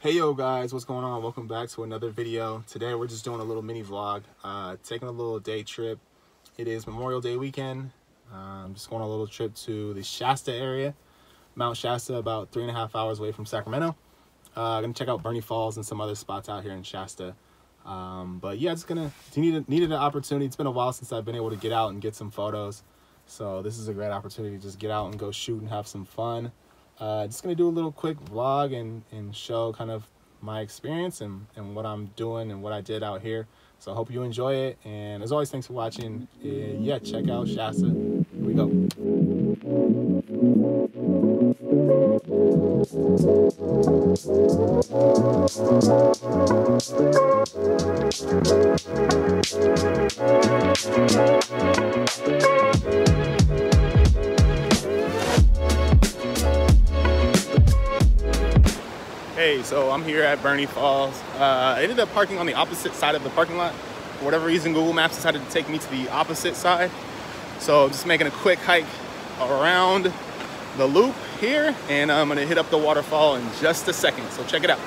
Hey yo guys, what's going on? Welcome back to another video. Today we're just doing a little mini vlog, uh, taking a little day trip. It is Memorial Day weekend. I'm just going on a little trip to the Shasta area, Mount Shasta, about three and a half hours away from Sacramento. Uh, I'm gonna check out Burney Falls and some other spots out here in Shasta. Um, but yeah, just gonna needed an opportunity. It's been a while since I've been able to get out and get some photos, so this is a great opportunity to just get out and go shoot and have some fun uh, just gonna do a little quick vlog and, and show kind of my experience and, and what I'm doing and what I did out here. So I hope you enjoy it. And as always, thanks for watching. Uh, yeah, check out Shasta. Here we go. Hey, so I'm here at Burney Falls. Uh, I ended up parking on the opposite side of the parking lot. For whatever reason, Google Maps decided to take me to the opposite side. So I'm just making a quick hike around the loop here, and I'm gonna hit up the waterfall in just a second. So check it out.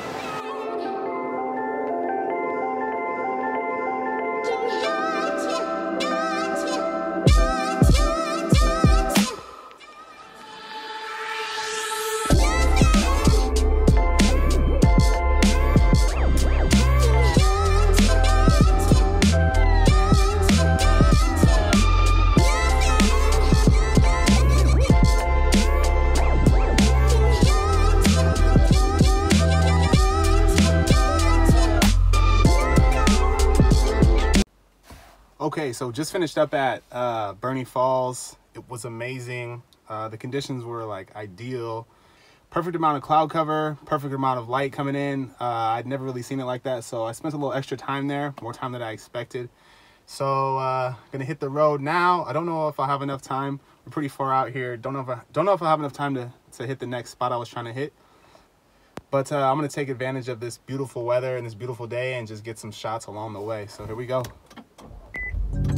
Okay, so just finished up at uh, Burney Falls. It was amazing. Uh, the conditions were like ideal. Perfect amount of cloud cover, perfect amount of light coming in. Uh, I'd never really seen it like that, so I spent a little extra time there, more time than I expected. So uh, gonna hit the road now. I don't know if I'll have enough time. We're pretty far out here. Don't know if I don't know if I have enough time to to hit the next spot I was trying to hit. But uh, I'm gonna take advantage of this beautiful weather and this beautiful day and just get some shots along the way. So here we go.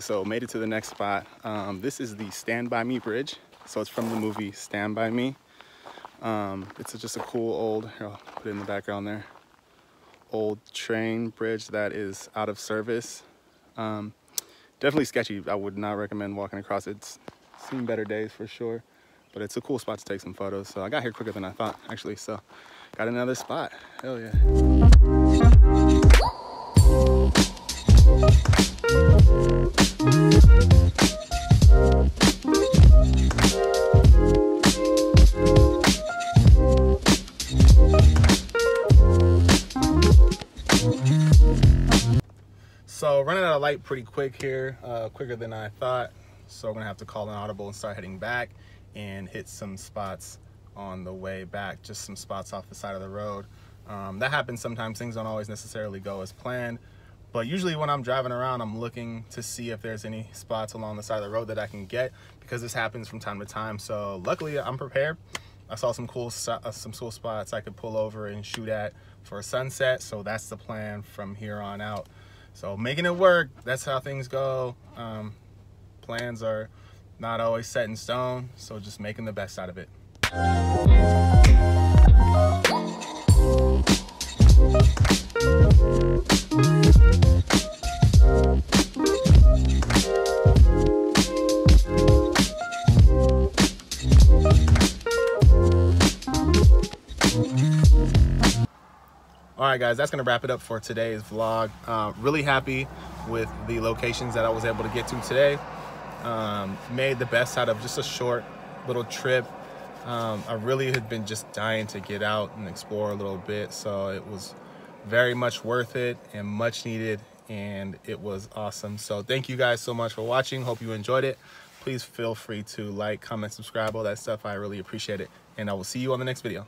So made it to the next spot. Um, this is the Stand By Me Bridge. So it's from the movie Stand By Me. Um, it's just a cool old, here, I'll put it in the background there, old train bridge that is out of service. Um, definitely sketchy. I would not recommend walking across it. It's seen better days for sure, but it's a cool spot to take some photos. So I got here quicker than I thought actually. So got another spot, hell yeah. So running out of light pretty quick here, uh, quicker than I thought. So I'm gonna have to call an audible and start heading back and hit some spots on the way back, just some spots off the side of the road. Um, that happens sometimes, things don't always necessarily go as planned. But usually when I'm driving around, I'm looking to see if there's any spots along the side of the road that I can get because this happens from time to time. So luckily I'm prepared. I saw some cool uh, some cool spots I could pull over and shoot at for a sunset. So that's the plan from here on out. So making it work, that's how things go. Um, plans are not always set in stone. So just making the best out of it. All right guys that's gonna wrap it up for today's vlog uh, really happy with the locations that i was able to get to today um, made the best out of just a short little trip um, i really had been just dying to get out and explore a little bit so it was very much worth it and much needed and it was awesome so thank you guys so much for watching hope you enjoyed it please feel free to like, comment, subscribe, all that stuff. I really appreciate it. And I will see you on the next video.